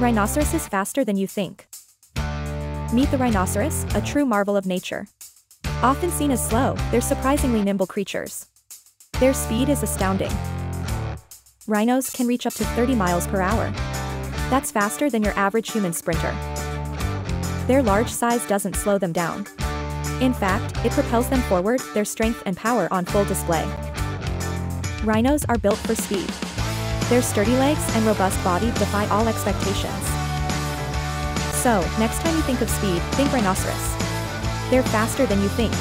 Rhinoceros is faster than you think. Meet the rhinoceros, a true marvel of nature. Often seen as slow, they're surprisingly nimble creatures. Their speed is astounding. Rhinos can reach up to 30 miles per hour. That's faster than your average human sprinter. Their large size doesn't slow them down. In fact, it propels them forward, their strength and power on full display. Rhinos are built for speed. Their sturdy legs and robust body defy all expectations. So, next time you think of speed, think rhinoceros. They're faster than you think.